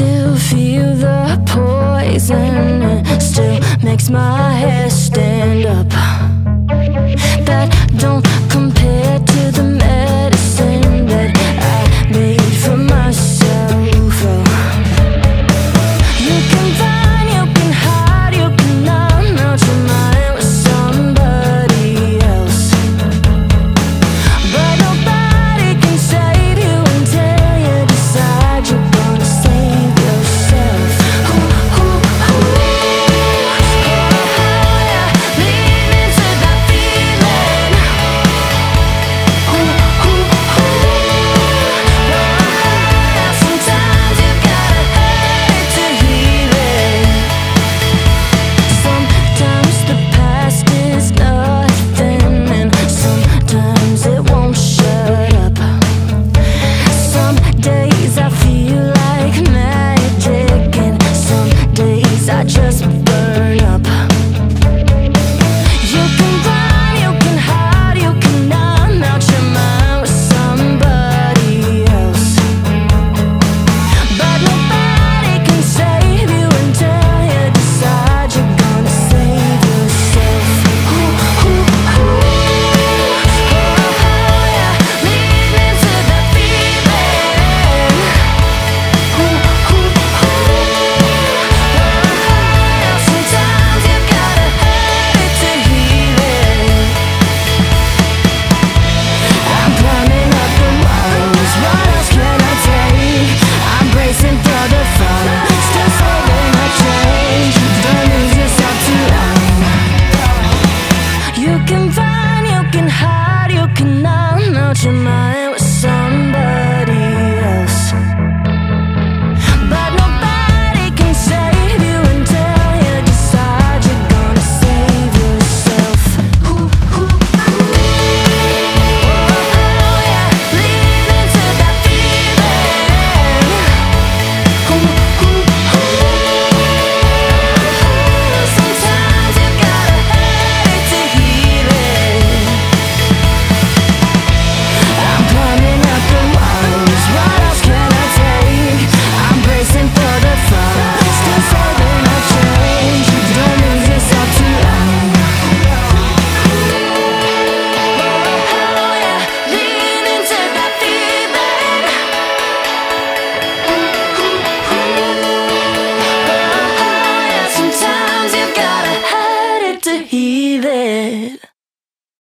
still feel the poison. Still makes my hair stand up. That don't changing my